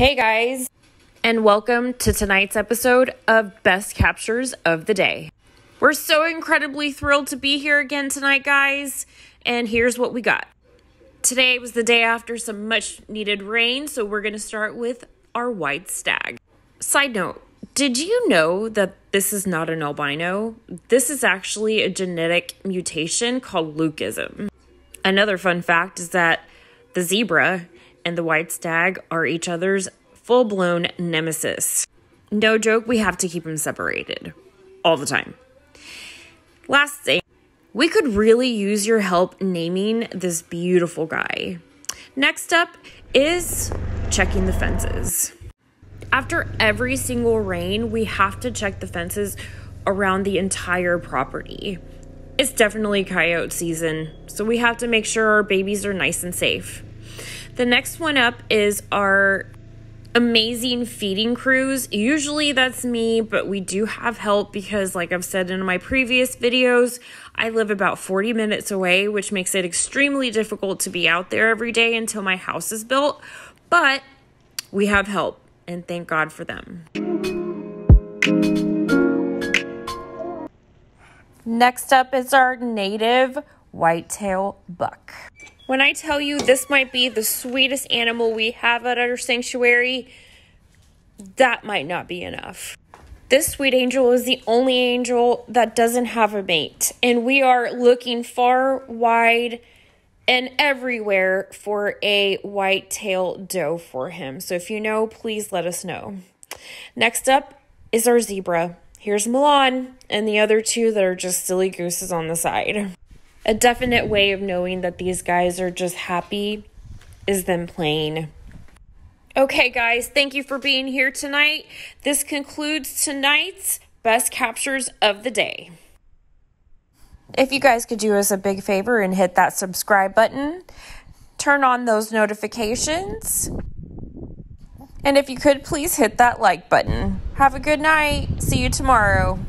Hey guys, and welcome to tonight's episode of Best Captures of the Day. We're so incredibly thrilled to be here again tonight, guys, and here's what we got. Today was the day after some much needed rain, so we're going to start with our white stag. Side note, did you know that this is not an albino? This is actually a genetic mutation called leucism. Another fun fact is that the zebra and the white stag are each other's full blown nemesis. No joke, we have to keep them separated all the time. Last thing, we could really use your help naming this beautiful guy. Next up is checking the fences. After every single rain, we have to check the fences around the entire property. It's definitely coyote season, so we have to make sure our babies are nice and safe. The next one up is our amazing feeding crews. Usually that's me, but we do have help because, like I've said in my previous videos, I live about 40 minutes away, which makes it extremely difficult to be out there every day until my house is built. But we have help, and thank God for them. Next up is our native whitetail buck. When I tell you this might be the sweetest animal we have at our sanctuary, that might not be enough. This sweet angel is the only angel that doesn't have a mate, and we are looking far, wide, and everywhere for a white-tail doe for him. So if you know, please let us know. Next up is our zebra. Here's Milan and the other two that are just silly gooses on the side a definite way of knowing that these guys are just happy is them playing. Okay, guys, thank you for being here tonight. This concludes tonight's best captures of the day. If you guys could do us a big favor and hit that subscribe button, turn on those notifications, and if you could, please hit that like button. Have a good night. See you tomorrow.